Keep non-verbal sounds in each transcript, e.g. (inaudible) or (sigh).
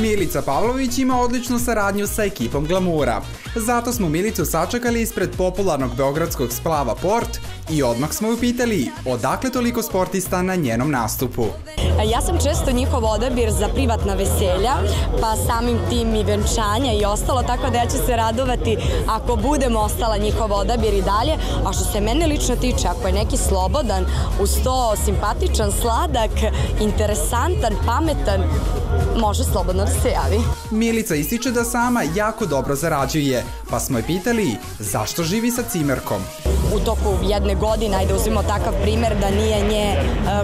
Milica Pavlović ima odličnu saradnju sa ekipom Glamura. Zato smo Milicu sačekali ispred popularnog beogradskog splava Port i odmah smo ju pitali odakle toliko sportista na njenom nastupu. Ja sam često njihov odabir za privatna veselja, pa samim tim i venčanja i ostalo, tako da ja ću se radovati ako budem ostala njihov odabir i dalje. A što se mene lično tiče, ako je neki slobodan, uz to simpatičan, sladak, interesantan, pametan, može slobodno da se javi. Milica ističe da sama jako dobro zarađuje, pa smo je pitali zašto živi sa cimerkom. U toku jedne godine, ajde uzmimo takav primer da nije nje e,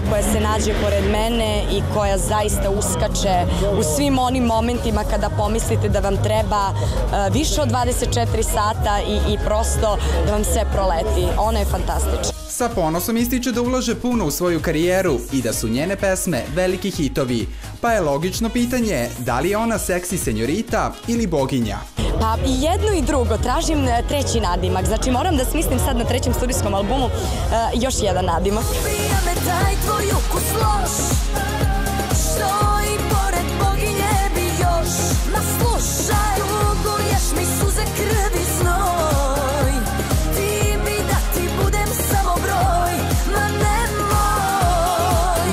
koja se nađe pored mene i koja zaista uskače u svim onim momentima kada pomislite da vam treba e, više od 24 sata i, i prosto da vam sve proleti. Ona je fantastična. Sa ponosom ističe da ulaže puno u svoju karijeru i da su njene pesme veliki hitovi. Pa je logično pitanje da li je ona seksi senjorita ili boginja. Pa i jedno i drugo, tražim e, treći nadimak. Znači moram da smislim sad na trećem studijskom albumu uh, još jedan nadimak. Ubija me taj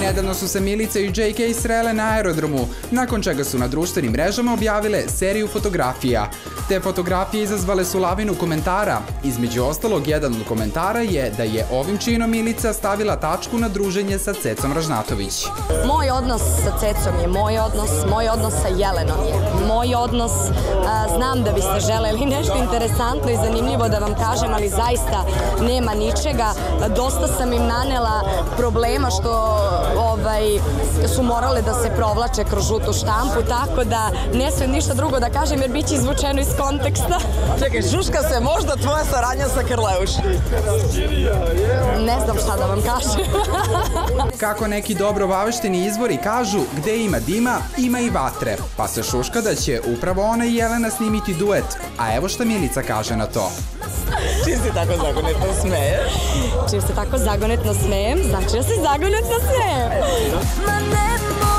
Nedavno su se Milica i JK srele na aerodromu, nakon čega su na društvenim mrežama objavile seriju fotografija. Te fotografije izazvale su lavinu komentara. Između ostalog, jedan od komentara je da je ovim činom Milica stavila tačku na druženje sa Cecom Ražnatović. Moj odnos sa Cecom je moj odnos, moj odnos sa Jelenom je moj odnos. Znam da biste želeli nešto interesantno i zanimljivo da vam kažem, ali zaista nema ničega. Dosta sam im nanela problema što ovaj, su morale da se provlače kroz žutu štampu, tako da ne sve ništa drugo da kažem jer bit će izvučeno iz konteksta. Čekaj, šuška se možda tvoja saradnja sa Krleuš? Ne znam šta da vam kažem. (laughs) Kako neki dobro obavešteni izvori kažu, gde ima dima, ima i vatre. Pa se šuška da će upravo ona i Jelena snimiti duet. A evo šta Milica kaže na to. Čim se tako zagonetno smeješ? Čim se tako zagonetno smejem, znači ja se zagonetno smejem. Ma nemoj